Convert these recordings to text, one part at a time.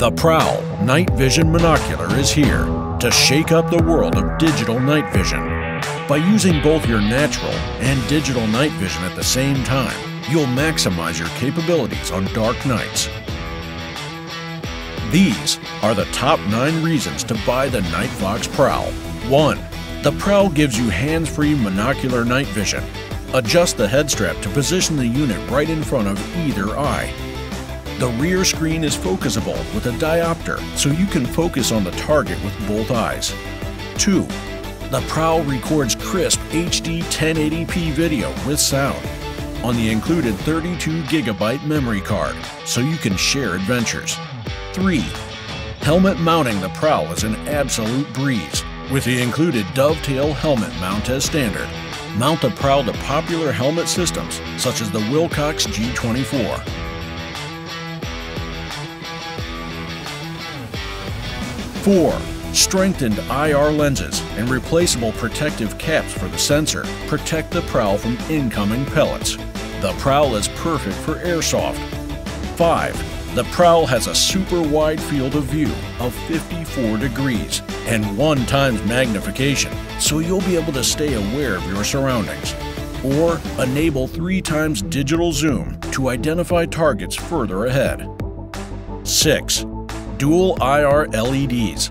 The Prowl Night Vision Monocular is here to shake up the world of digital night vision. By using both your natural and digital night vision at the same time, you'll maximize your capabilities on dark nights. These are the top 9 reasons to buy the Nightfox Prowl. 1. The Prowl gives you hands-free monocular night vision. Adjust the head strap to position the unit right in front of either eye. The rear screen is focusable with a diopter, so you can focus on the target with both eyes. 2. The Prowl records crisp HD 1080p video with sound on the included 32GB memory card, so you can share adventures. 3. Helmet mounting the Prowl is an absolute breeze, with the included dovetail helmet mount as standard. Mount the Prowl to popular helmet systems, such as the Wilcox G24. 4. Strengthened IR lenses and replaceable protective caps for the sensor protect the prowl from incoming pellets. The prowl is perfect for airsoft. 5. The prowl has a super wide field of view of 54 degrees and 1 times magnification, so you'll be able to stay aware of your surroundings. Or enable 3 times digital zoom to identify targets further ahead. 6 dual IR LEDs.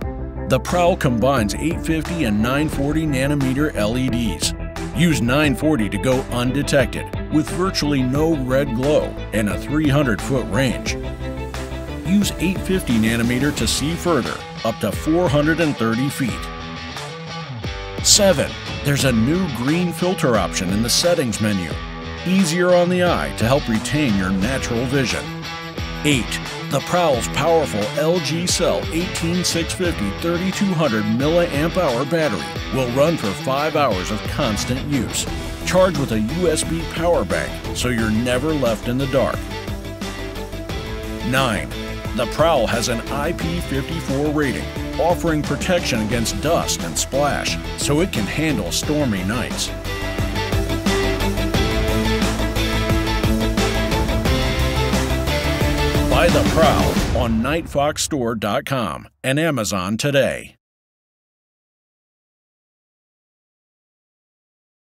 The Prowl combines 850 and 940 nanometer LEDs. Use 940 to go undetected with virtually no red glow and a 300 foot range. Use 850 nanometer to see further, up to 430 feet. 7. There's a new green filter option in the settings menu. Easier on the eye to help retain your natural vision. 8. The Prowl's powerful LG Cell 18650 3200 mAh hour battery will run for 5 hours of constant use. Charge with a USB power bank so you're never left in the dark. 9. The Prowl has an IP54 rating, offering protection against dust and splash, so it can handle stormy nights. Buy the Prowl on nightfoxstore.com and Amazon today.